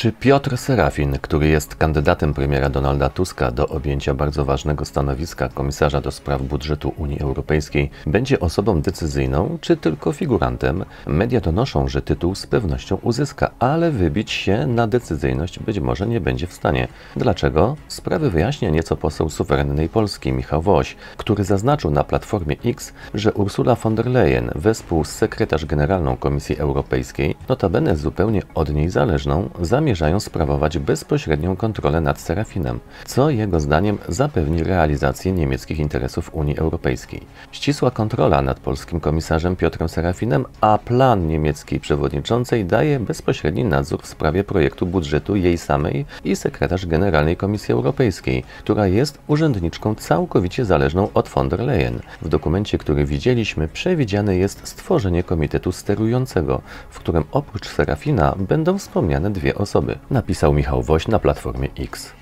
Czy Piotr Serafin, który jest kandydatem premiera Donalda Tuska do objęcia bardzo ważnego stanowiska komisarza do spraw budżetu Unii Europejskiej, będzie osobą decyzyjną, czy tylko figurantem? Media donoszą, że tytuł z pewnością uzyska, ale wybić się na decyzyjność być może nie będzie w stanie. Dlaczego? Sprawy wyjaśnia nieco poseł suwerennej Polski Michał Woś, który zaznaczył na Platformie X, że Ursula von der Leyen wespół z sekretarz generalną Komisji Europejskiej, notabene zupełnie od niej zależną, zamierzają sprawować bezpośrednią kontrolę nad Serafinem, co jego zdaniem zapewni realizację niemieckich interesów Unii Europejskiej. Ścisła kontrola nad polskim komisarzem Piotrem Serafinem, a plan niemieckiej przewodniczącej daje bezpośredni nadzór w sprawie projektu budżetu jej samej i sekretarz generalnej Komisji Europejskiej, która jest urzędniczką całkowicie zależną od von der Leyen. W dokumencie, który widzieliśmy, przewidziane jest stworzenie komitetu sterującego, w którym oprócz Serafina będą wspomniane dwie osoby, napisał Michał Woś na Platformie X.